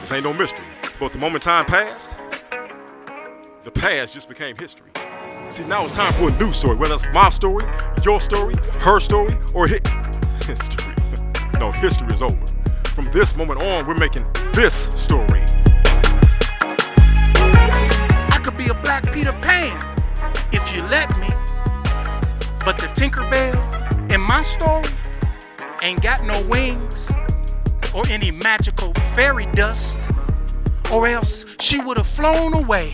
This ain't no mystery. But the moment time passed, the past just became history. See, now it's time for a new story, whether it's my story, your story, her story, or hi- history. no, history is over. From this moment on, we're making this story. I could be a black Peter Pan if you let me. But the Tinkerbell in my story ain't got no wings or any magical fairy dust, or else she would have flown away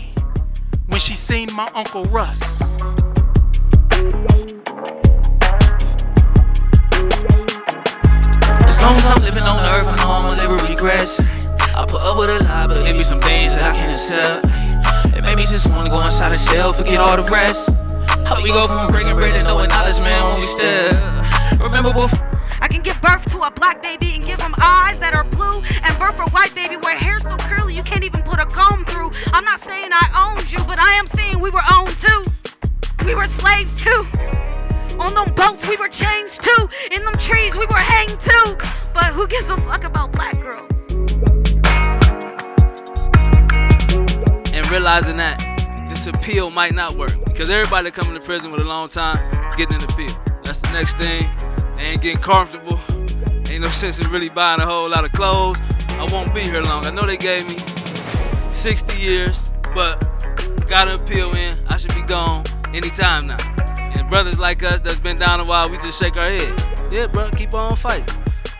when she seen my Uncle Russ. As long as I'm living on earth, I know I'ma live with regrets. I put up with a lot, but there be some things that I can't accept. It made me just wanna go inside a shell, forget all the rest. How we go from breaking bread to no acknowledgement when we stare. Remember before. Can give birth to a black baby and give him eyes that are blue, and birth a white baby where hair's so curly you can't even put a comb through. I'm not saying I owned you, but I am saying we were owned too. We were slaves too. On them boats we were changed too. In them trees we were hanged too. But who gives a fuck about black girls? and realizing that this appeal might not work because everybody coming to prison with a long time getting an appeal. That's the next thing. Ain't getting comfortable. Ain't no sense in really buying a whole lot of clothes. I won't be here long. I know they gave me 60 years, but got an appeal in. I should be gone anytime now. And brothers like us that's been down a while, we just shake our head. Yeah, bro, keep on fighting.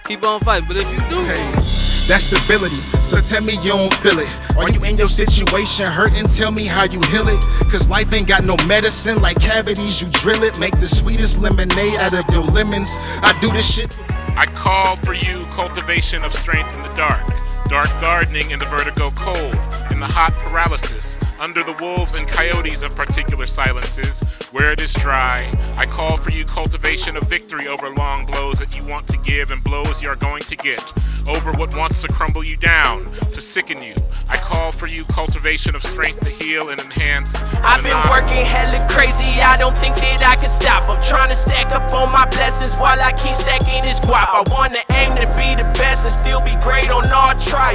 Keep on fighting. But if you do, That's stability, so tell me you don't feel it. Are you in your situation hurting? Tell me how you heal it. Cause life ain't got no medicine like cavities, you drill it. Make the sweetest lemonade out of your lemons. I do this shit. I call for you cultivation of strength in the dark, dark gardening in the vertigo cold, the hot paralysis, under the wolves and coyotes of particular silences, where it is dry. I call for you cultivation of victory over long blows that you want to give and blows you are going to get, over what wants to crumble you down, to sicken you. I call for you cultivation of strength to heal and enhance. I've been working hella crazy, I don't think that I can stop. I'm trying to stack up all my blessings while I keep stacking this guap. I wanna aim to be the best and still be great on all tries.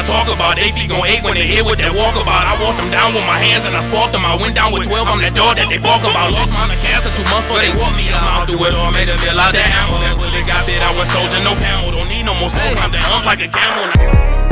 I talk about. They feet gon' ache when they hear what they walk about. I walked them down with my hands and I sparked them. I went down with 12 on that door that they bark about. Lost mine to two months before they walked me out. Mouth through it all, made a deal out that ammo. That bullet got bit. I went soldier, no camel. Don't need no more smoke. That hump like a camel.